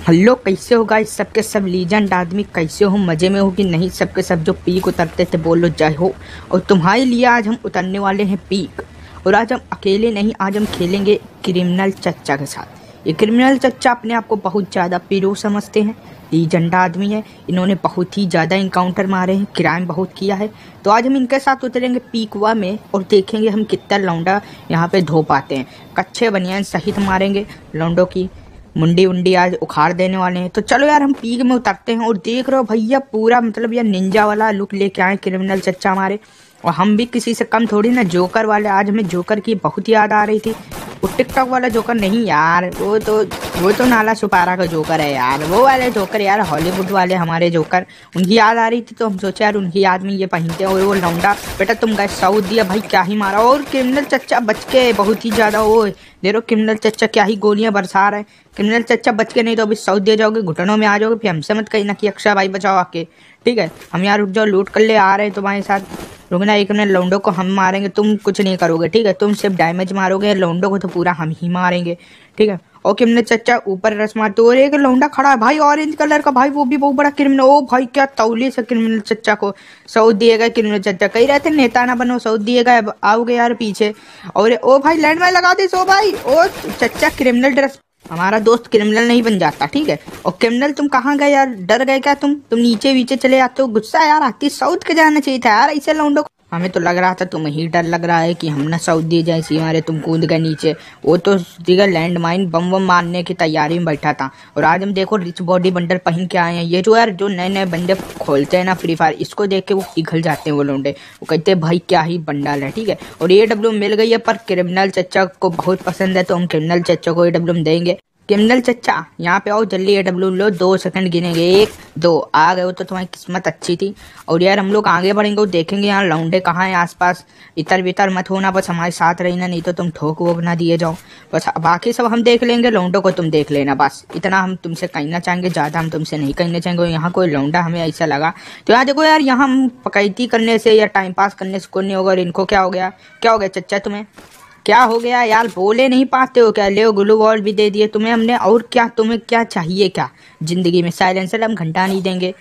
Hello कैसे हो guys सबके सब लीजेंड आदमी कैसे हो? मज़े में हो कि नहीं? सबके सब जो पीक उतरते थे, बोलो जय हो। और तुम्हारे लिए आज हम उतरने वाले हैं पीक। और आज हम अकेले नहीं, आज हम खेलेंगे क्रिमिनल चच्चा के साथ। ये क्रिमिनल चच्चा अपने आप को बहुत ज़्यादा पीरो समझते हैं। लीजेंड आदमी है, इन्होंने बहुत ही ज़्यादा इनकाउंटर मारे हैं क्राइम बहुत किया है। तो आज हम इनके साथ उतरेंगे पीकवा में और देखेंगे हम कितना लौंडा यहाँ पे धो पाते हैं। कच्चे बनियान सहित मारेंगे लौंडों की। मुंडी उंडी आज उखाड़ देने वाले हैं। तो चलो यार, हम पीक में उतरते हैं और देख रहे हो भैया, पूरा मतलब यार निंजा वाला लुक लेके आए क्रिमिनल चच्चा हमारे। और हम भी किसी से कम थोड़ी ना, जोकर वाले, आज हमें जोकर की बहुत याद आ रही थी। वो टिकटॉक वाला जोकर नहीं यार, वो तो वो तो नाला सुपारा का जोकर है यार। वो वाले जोकर यार, हॉलीवुड वाले हमारे जोकर, उनकी याद आ रही थी तो हम सोचे यार उनकी याद में ये पहनते हैं और वो लौंडा, बेटा तुम गए साउथ दिया, भाई क्या ही मारा। और क्रिमिनल चच्चा बच के बहुत ही ज़्यादा वो दे रो क्रिमिनल चच्चा क्या ही गोलियाँ बरसा रहे क्रिमिनल चच्चा बच के नहीं तो अभी साउथ दिया जाओगे, घुटनों में आ जाओगे, फिर हमसे मत कहीं ना कि अक्षा भाई बचाओ आके। ठीक है, हम यार रुक जाओ, लूट कर ले आ रहे हैं तुम्हारे साथ। रुकना एक मिनट, लौंडो को हम मारेंगे, तुम कुछ नहीं करोगे, ठीक है? तुम सिर्फ़ डैमेज मारोगे, लौंडो को तो पूरा हम ही मारेंगे, ठीक है? और किमने चच्चा ऊपर रस मारते और एक लौंडा खड़ा है, भाई ऑरेंज कलर का, भाई, वो भी बहुत बड़ा क्रिमिनल ओ भाई, क्या तौली से क्रिमिनल चच्चा को, सऊद दिएगा क्रिमिनल चच्चा कही रहते नेता ना बनो, सऊद दिए दिएगा आओगे यार पीछे, और, ओ भाई लैंड लगा दी सो भाई, ओ चचा क्रिमिनल ड्रेस हमारा दोस्त क्रिमिनल नहीं बन जाता, ठीक है? और क्रिमिनल तुम कहाँ गए यार? डर गए क्या तुम? तुम नीचे वीचे चले आते हो, गुस्सा यार, आती साउथ के जाना चाहिए था यार, ऐसे लौंडो हमें तो लग रहा था तुम्हें ही डर लग रहा है कि हम ना सऊदी जैसी हमारे तुम कूद गए नीचे। वो तो दिगर लैंड माइन बम बम मारने की तैयारी में बैठा था। और आज हम देखो रिच बॉडी बंडल पहन के आए हैं। ये जो यार, जो नए नए बंदे खोलते हैं ना फ्री फायर इसको देख के वो पिघल जाते हैं वो लोंडे। वो कहते हैं, भाई, क्या ही बंडल है। ठीक है? और ए डब्ल्यू मिल गई है, पर क्रिमिनल चच्चा को बहुत पसंद है तो हम क्रिमिनल चच्चा को ए डब्ल्यू देंगे। क्रिमिनल चच्चा यहाँ पे आओ, जल्दी ए डब्ल्यू लो, दो सेकंड गिनेंगे, एक, दो। आ गए हो तो तुम्हारी किस्मत अच्छी थी। और यार, हम लोग आगे बढ़ेंगे और देखेंगे यहाँ लौंडे कहाँ हैं आसपास। इतर बितर मत होना, बस हमारे साथ रहना, नहीं तो तुम ठोक वोक ना दिए जाओ। बस बाकी सब हम देख लेंगे, लौंडों को तुम देख लेना, बस। इतना हम तुमसे कहना चाहेंगे, ज़्यादा हम तुमसे नहीं कहना चाहेंगे। यहाँ कोई लौंडा हमें ऐसा लगा तो यहाँ देखो यार, यहाँ हम पकैती करने से या टाइम पास करने से कोई नहीं होगा, और इनको क्या हो गया? क्या हो गया चच्चा तुम्हें? क्या हो गया यार? बोले नहीं पाते हो क्या? ले ग्लू वॉल भी दे दिए तुम्हें हमने। और क्या तुम्हें क्या चाहिए क्या? ज़िंदगी में साइलेंसर हम घंटा नहीं देंगे।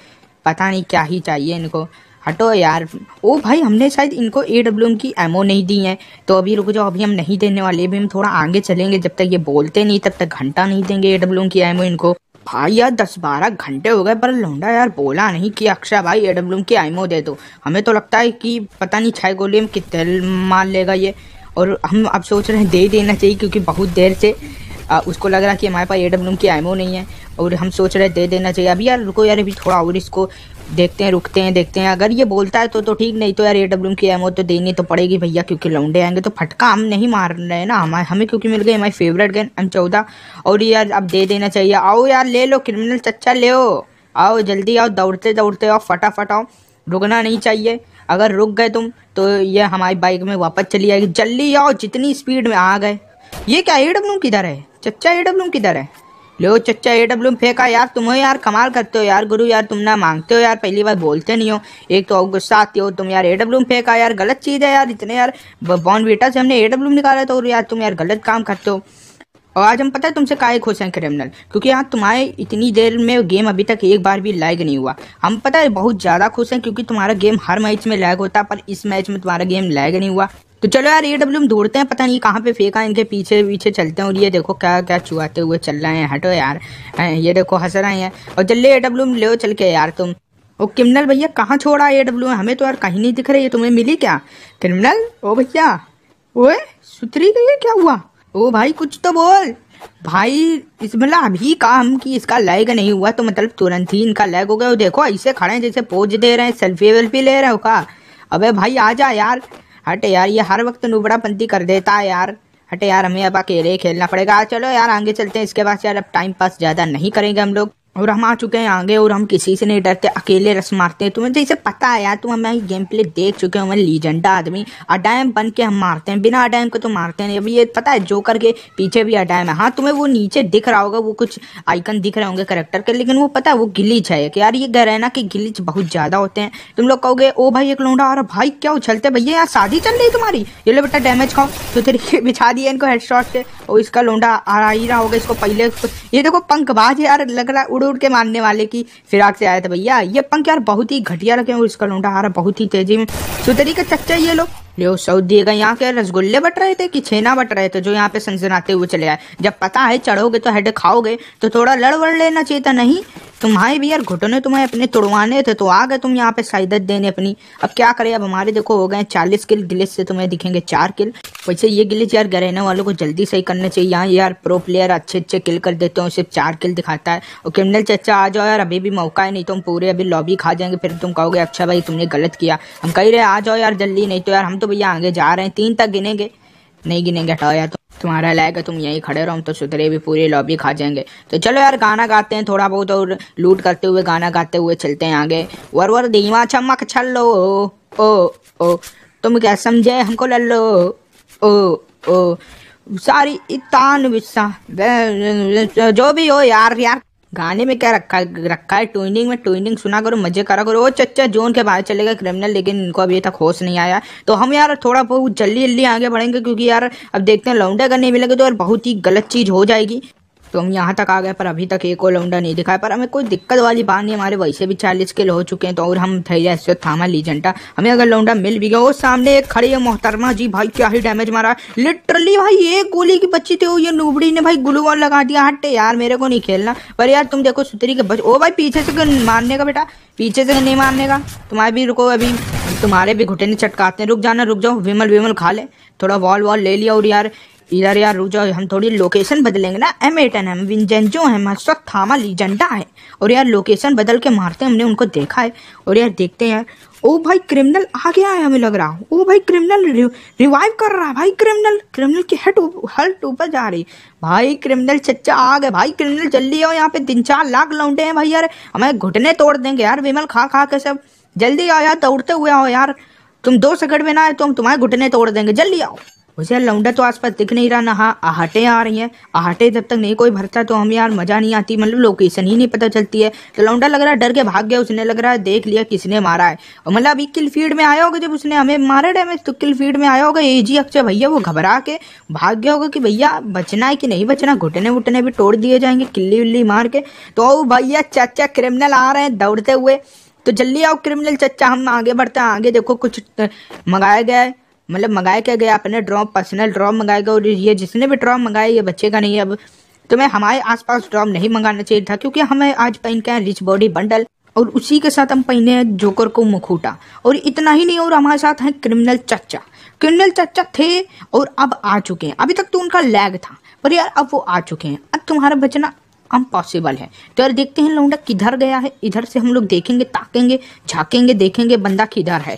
पता नहीं क्या ही चाहिए इनको। हटो यार। ओ भाई, हमने शायद इनको ए डब्ल्यू की एमओ नहीं दी है। तो अभी रुक जाओ, अभी हम नहीं देने वाले। अभी हम थोड़ा आगे चलेंगे। जब तक ये बोलते नहीं, तब तक घंटा नहीं देंगे ए डब्ल्यू की एमओ इनको। भाई यार दस बारह घंटे हो गए। पर लौंडा यार, बोला नहीं कि अक्षय भाई ए डब्ल्यू की एमओ दे दो। हमें तो लगता है कि पता नहीं छह गोली में कितने मार लेगा ये। और हम अब सोच रहे हैं दे देना चाहिए क्योंकि बहुत देर से आ, उसको लग रहा कि हमारे पास ए डब्ल्यू की एमओ नहीं है और हम सोच रहे हैं दे देना चाहिए। अभी यार रुको यार अभी थोड़ा और इसको देखते हैं रुकते हैं देखते हैं। अगर ये बोलता है तो तो ठीक नहीं तो यार ए डब्ल्यू की एमओ तो देनी तो पड़ेगी भैया क्योंकि लौंडे आएँगे तो फटका हम नहीं मार रहे हैं ना हमारे हमें क्योंकि मिल गई हमारी फेवरेट गन एम चौदह और यार अब दे देना चाहिए। आओ यार ले लो क्रिमिनल चच्चा ले आओ। जल्दी आओ दौड़ते दौड़ते आओ फटाफट आओ। रुकना नहीं चाहिए। अगर रुक गए तुम तो ये हमारी बाइक में वापस चली आएगी। जल्दी आओ, जितनी स्पीड में आ गए। ये क्या ए डब्ल्यू किधर है? चच्चा ए डब्ल्यू किधर है? लो, चच्चा ए डब्ल्यू फेंका। यार, तुम हो यार, कमाल करते हो यार, गुरु यार, तुम ना मांगते हो यार, पहली बार बोलते नहीं हो। एक तो गुस्सा आती हो, तुम यार ए डब्ल्यू फेंका यार, गलत चीज़ है यार, इतने यार बॉन बेटा से हमने ए डब्ल्यू निकाला तो यार तुम यार गलत काम करते हो। और आज हम पता है तुमसे काहे खुश हैं क्रिमिनल क्योंकि यहाँ तुम्हारे इतनी देर में गेम अभी तक एक बार भी लैग नहीं हुआ। हम पता है बहुत ज़्यादा खुश हैं क्योंकि तुम्हारा गेम हर मैच में लैग होता, पर इस मैच में तुम्हारा गेम लैग नहीं हुआ। तो चलो यार ए डब्ल्यू ढूंढते हैं, पता नहीं कहाँ पे फेंका, इनके पीछे पीछे चलते हैं और ये देखो क्या क्या चुहाते हुए चल रहे हैं, हटो यार। ये देखो हंस रहे हैं। और जल्दी ए डब्ल्यू ले चल के यार तुम। ओ क्रिमिनल भैया, कहाँ छोड़ा ए डब्ल्यू हमें तो यार कहीं नहीं दिख रही है तुम्हें मिली क्या? क्रिमिनल ओ भैया, ओए सुथरी गई क्या हुआ? ओ भाई, कुछ तो बोल। भाई, इस मतलब अभी काम की, इसका लैग नहीं हुआ तो मतलब तुरंत ही इनका लैग हो गया। देखो, ऐसे खड़े हैं जैसे पोज दे रहे हैं, सेल्फी वेल्फी ले रहे हो का? अबे भाई, आ जा यार। हट यार, ये हर वक्त नुबड़ा पंती कर देता है यार। हट यार, हमें अब अकेले खेलना पड़ेगा। चलो यार, आगे चलते हैं। इसके बाद यार, अब टाइम पास ज़्यादा नहीं करेंगे हम लोग। और हम आ चुके हैं आगे और हम किसी से नहीं डरते, अकेले रस मारते हैं। तुम्हें तो इसे पता है यार, तुम हमें गेम प्ले देख चुके हो, हमें लीजेंडा आदमी। अडायम बन के हम मारते हैं, बिना अडैम को तो मारते हैं अभी ये पता है जो करके पीछे भी अडायम है। हाँ तुम्हें वो नीचे दिख रहा होगा, वो कुछ आइकन दिख रहे होंगे करेक्टर के, लेकिन वो पता है, वो गिलीच है। कि यार, ये घर है ना कि गिलीच बहुत ज़्यादा होते हैं। तुम लोग कहोगे, ओ भाई, एक लोंडा और, भाई, क्या उछलते भैया? यार, शादी चल रही तुम्हारी। ये लो बेटा डैमेज खाओ। तो तेरे बिछा दिया इनको हेडशॉट से। और इसका लोंडा आ ही रहा होगा, इसको पहले ये देखो पंखबाज यार, लग रहा है उड़ उड़ के मारने वाले की फिराक से आया था भैया। ये पंख यार बहुत ही घटिया रखे और इसका लोंडा आ रहा बहुत ही तेज़ी में। सुतरी का चच्चा ये लोग लियो सऊद दिएगा यहाँ के रसगुल्ले बट रहे थे कि छेना बट रहे थे जो यहाँ पे सनसनाते हुए चले आए। जब पता है चढ़ोगे तो हेड खाओगे तो थोड़ा लड़ वड़ लेना चाहिए था, नहीं? तुम्हारे भी यार घुटने तुम्हें अपने तोड़वाने थे तो आ गए तुम यहाँ पे साइदत देने अपनी। अब क्या करें, अब हमारे देखो हो गए चालीस किल, गिलिस से तुम्हें दिखेंगे चार किल। वैसे ये गिलिस यार गहरेने वालों को जल्दी सही करना चाहिए। यहाँ यार प्रो प्लेयर अच्छे अच्छे किल कर देते हो सिर्फ़ चार किल दिखाता है। और क्रिमिनल चचा आ जाओ यार अभी भी मौका है, नहीं तुम पूरे अभी लॉबी खा जाएँगे। फिर तुम कहोगे अच्छा भाई, तुमने गलत किया। हम कह रहे आ जाओ यार जल्दी, नहीं तो यार हम तो भैया आगे जा रहे हैं। तीन तक गिनेंगे। नहीं गिनेंगे, हटाओ यार। तुम्हारा लायक तुम यहीं खड़े रहो, हम तो सुधरे भी पूरी लॉबी खा जाएँगे। तो चलो यार, गाना गाते हैं थोड़ा बहुत और लूट करते हुए, गाना गाते हुए चलते हैं आगे। वर वर धीमा चमक छल्लो, ओ ओ तुम क्या समझे हमको लल्लो, ओ ओ। सारी इतान विस्सा जो भी हो यार यार। गाने में क्या रखा है रखा है? ट्विनिंग में ट्विनिंग सुना करो, मज़े करा करो। वो चच्चा, जोन के बाहर चले गए क्रिमिनल लेकिन इनको अभी तक होश नहीं आया। तो हम यार थोड़ा बहुत जल्दी जल्दी आगे बढ़ेंगे, क्योंकि यार अब देखते हैं, लौंडे करने मिलेगा तो यार बहुत ही गलत चीज़ हो जाएगी। तो हम यहाँ तक आ गए, पर अभी तक एक लौंडा नहीं दिखाया। पर हमें कोई दिक्कत वाली बात नहीं, हमारे वैसे भी चालीस किलो हो चुके हैं तो और हम थे ऐसे थामा लीजेंटा हमें अगर लौंडा मिल भी गया वो सामने एक खड़ी है, मोहतरमा जी, भाई क्या ही डैमेज मारा। लिटरली भाई, एक गोली की बच्ची थी ये नूबड़ी ने भाई ग्लूवॉल लगा दिया, हटे यार, मेरे को नहीं खेलना। पर यार तुम देखो सुतरी के बच ओ भाई, पीछे से मारने का बेटा? पीछे से नहीं मारने का? तुम्हारे भी रुको अभी। तुम्हारे भी घुटने चटकाते रुक जाना, रुक जाओ, विमल विमल खा ले। थोड़ा वॉल वॉल ले लिया, और यार इधर यार रुक जाओ, हम थोड़ी लोकेशन बदलेंगे ना। एम एटन है विंजेंजो है मस्त थामा लीजेंडा है। और यार लोकेशन बदल के मारते हमने उनको देखा है। और यार देखते हैं यार, ओ भाई क्रिमिनल आ गया है हमें लग रहा ओ भाई क्रिमिनल रिवाइव कर रहा है भाई क्रिमिनल क्रिमिनल की हेड हल्ट ऊपर जा रही। भाई क्रिमिनल चच्चा आ गए भाई क्रिमिनल जल्दी आओ यहाँ पे, तीन चार लाख लौटे हैं भाई यार। हमें घुटने तोड़ देंगे यार, विमल खा खा के सब। जल्दी आओ यार, दौड़ते हुए आओ यार। तुम दो सेकंड में ना आए तो हम तुम्हारे घुटने तोड़ देंगे। जल्दी आओ। उसे लौंडा तो आसपास दिख नहीं रहा, ना हाँ आहटे आ रही हैं। आहटे जब तक नहीं कोई भरता तो हमें यार मज़ा नहीं आती मतलब लोकेशन ही नहीं पता चलती है। तो लौंडा लग रहा है, डर के भाग गया, उसने लग रहा है, देख लिया किसने मारा है। और मतलब अभी किल फ़ीड में आया होगा जब उसने हमें मारे डैमेज तो किल फ़ीड में आया होगा ए जी अक्षय भैया, वो घबरा के भाग गया होगा कि भैया बचना है कि नहीं बचना, घुटने वुटने भी तोड़ दिए जाएँगे, किल्ली उल्ली मार के। तो भैया, चाचा क्रिमिनल आ रहे हैं दौड़ते हुए। तो जल्दी आओ क्रिमिनल चच्चा हम आगे बढ़ते हैं, आगे देखो कुछ मंगाया गया है। मतलब मंगाया क्या गया? अपने ड्रॉप पर्सनल ड्रॉप मंगाएगा और ये जिसने भी ड्रॉप मंगाया, ये बच्चे का नहीं है अब। तुम्हें हमारे आसपास ड्रॉप नहीं मंगाना चाहिए था क्योंकि हमें आज पहन के रिच बॉडी बंडल और उसी के साथ हम पहने हैं जोकर को मुखूटा और इतना ही नहीं, और हमारे साथ है क्रिमिनल चच्चा क्रिमिनल चच्चा थे और अब आ चुके हैं। अभी तक तो उनका लैग था, पर यार अब वो आ चुके हैं। अब तुम्हारा बचना अम्पॉसिबल है। तो यार देखते हैं लौंडा किधर गया है। इधर से हम लोग देखेंगे, ताकेंगे, झाकेंगे, देखेंगे बंदा किधर है।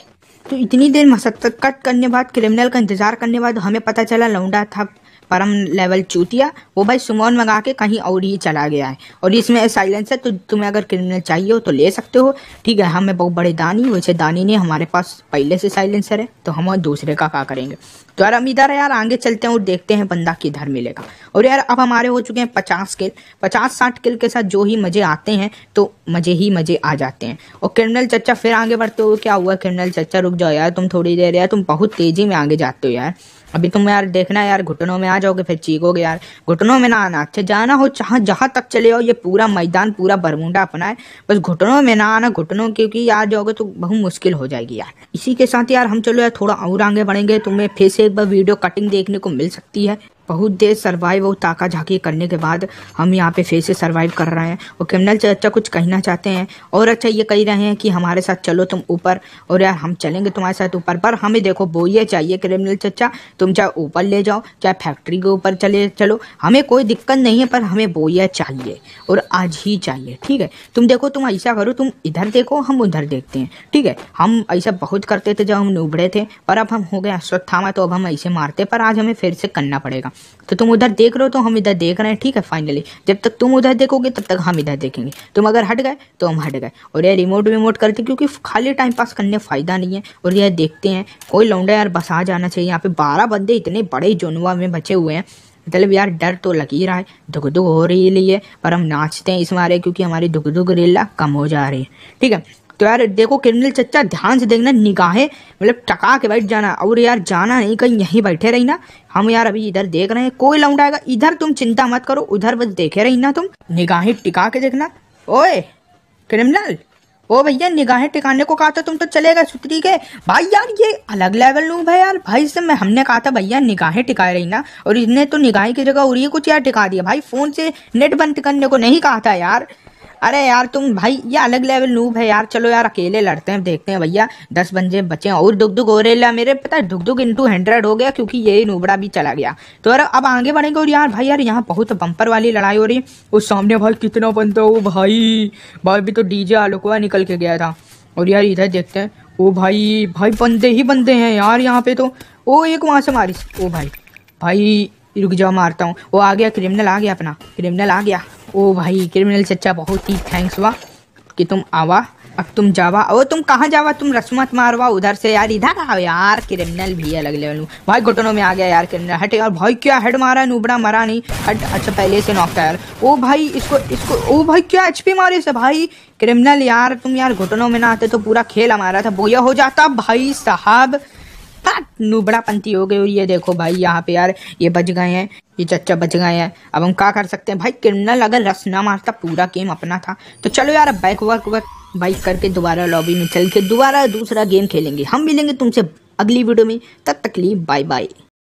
तो इतनी देर मशक्कत करने बाद क्रिमिनल का इंतज़ार करने बाद हमें पता चला लौंडा था परम लेवल चूतिया, वो भाई सुमोन मंगा के कहीं और ही चला गया है। और इसमें साइलेंसर तो तुम्हें अगर क्रिमिनल चाहिए हो तो ले सकते हो। ठीक है, हमें बहुत बड़े दानी वैसे दानी ने हमारे पास पहले से साइलेंसर है तो हम दूसरे का क्या करेंगे? तो यार हम इधर यार, आगे चलते हैं और देखते हैं बंदा किधर मिलेगा। और यार अब हमारे हो चुके हैं पचास किल, पचास साठ किल के साथ जो ही मज़े आते हैं तो मज़े ही मज़े आ जाते हैं। और क्रिमिनल चच्चा फिर आगे बढ़ते हो, क्या हुआ क्रिमिनल चच्चा रुक जाओ यार, तुम थोड़ी देर यार, तुम बहुत तेज़ी में आगे जाते हो यार। अभी तुम यार देखना यार, घुटनों में आ जाओगे, फिर चीखोगे यार। घुटनों में ना आना अच्छा जाना हो चाह जहाँ तक चले जाओ ये पूरा मैदान, पूरा बरमुंडा अपना है। बस घुटनों में ना आना, घुटनों क्योंकि यार जाओगे तो बहुत मुश्किल हो जाएगी यार। इसी के साथ यार हम चलो यार थोड़ा और आगे बढ़ेंगे, तुम्हें फिर से एक बार वीडियो कटिंग देखने को मिल सकती है। बहुत देर सर्वाइव और ताका झाकी करने के बाद हम यहाँ पे फिर से सर्वाइव कर रहे हैं। और क्रिमिनल अच्छा कुछ कहना चाहते हैं। और अच्छा ये कह रहे हैं कि हमारे साथ चलो तुम ऊपर। और यार, हम चलेंगे तुम्हारे साथ ऊपर। पर हमें देखो बोइए चाहिए क्रिमिनल चचा तुम चाहे ऊपर ले जाओ। चाहे फैक्ट्री के ऊपर चले, चलो। हमें कोई दिक्कत नहीं है, पर हमें बोइया चाहिए। और आज ही चाहिए, ठीक है? तुम देखो, तुम ऐसा करो, तुम इधर देखो, हम उधर देखते हैं, ठीक है? हम ऐसा बहुत करते थे जब हम उबड़े थे, पर अब हम हो गए अस्वस्थामा तो अब हम ऐसे मारते पर आज हमें फिर से करना पड़ेगा। था तो तुम उधर देख रहे हो तो हम इधर देख रहे हैं, ठीक है फाइनली जब तक तुम उधर देखोगे, तब तक हम इधर देखेंगे। तुम अगर हट गए तो हम हट गए। और ये रिमोट विमोट करते क्योंकि खाली टाइम पास करने फ़ायदा नहीं है। और यह देखते हैं, कोई लौंडा यार बस आ जाना चाहिए। यहाँ पे बारह बंदे इतने बड़े जोनवा में बचे हुए हैं। मतलब यार, डर तो लग ही रहा है। दुख दुख हो रही है। पर हम नाचते हैं इस मारे क्योंकि हमारी दुख दुख रेला कम हो जा रही है। ठीक है? तो यार देखो क्रिमिनल चच्चा ध्यान से देखना, निगाहें मतलब टका के बैठ जाना। और यार, जाना नहीं, कहीं यहीं बैठे रही ना हम यार अभी इधर देख रहे हैं, कोई लौंड आएगा। इधर तुम चिंता मत करो, उधर बस देखे रही ना तुम। निगाहें टिका के देखना। ओए क्रिमिनल ओ भैया, निगाहें टिकाने को कहा था तुम तो चलेगा सुतरी के। भाई यार, ये अलग लेवल लूब है यार। भाई से मैं, हमने कहा था, भैया, निगाहें टिकाए रही ना और इसने तो निगाहें की जगह और ये कुछ यार टिका दिया। भाई, फ़ोन से नेट बंद करने को नहीं कहा था यार। अरे यार, तुम भाई, ये अलग लेवल नूब है यार। चलो यार, अकेले लड़ते हैं देखते हैं भैया। दस बंजे बचे हैं और दुख दुख हो। रहे मेरे, पता है दुख दुख इंटू हंड्रेड हो गया, क्योंकि ये नूबड़ा भी चला गया। तो यार, अब आगे बढ़ेंगे, और यार, भाई, यार, यहाँ बहुत बम्पर वाली लड़ाई हो रही है। उस सामने भाई, कितना बनता हो भाई। भाई भी तो डीजे आलोकवा निकल के गया था। और यार, इधर देखते हैं। ओ भाई भाई, बंदे ही बंदे हैं यार यहाँ पे तो। ओ, एक वहाँ से मारी ओ भाई भाई, रुक जाओ, मारता हूँ। वो आ गया क्रिमिनल आ गया अपना। क्रिमिनल आ गया। ओ भाई क्रिमिनल चचा, बहुत ही थैंक्स हुआ कि तुम आवा। अब तुम जावा। ओ तुम कहाँ जावा? तुम रस्मत मारवा। उधर से यार, इधर आओ यार क्रिमिनल भी अलग लेवल भाई, घुटनों में आ गया यार क्रिमिनल हटे यार, भाई, क्या हेड मारा, नूबड़ा मरा नहीं। हट अच्छा पहले से नॉकता यार। ओ भाई, इसको इसको, ओ भाई, क्या एचपी मारे से भाई? क्रिमिनल यार, तुम यार घुटनों में ना आते तो पूरा खेल हमारा था। बोया हो जाता भाई साहब। नुबड़ा पंथी हो गए और ये देखो भाई, यहाँ पे यार, ये बच गए हैं, ये चच्चा बच गए हैं। अब हम क्या कर सकते हैं? भाई क्रिमिनल अगर रस ना मारता, पूरा गेम अपना था। तो चलो यार बैक वर्क वर्क बाइक करके दोबारा लॉबी में चल के दोबारा दूसरा गेम खेलेंगे। हम मिलेंगे तुमसे अगली वीडियो में। तब तक लिए बाय बाय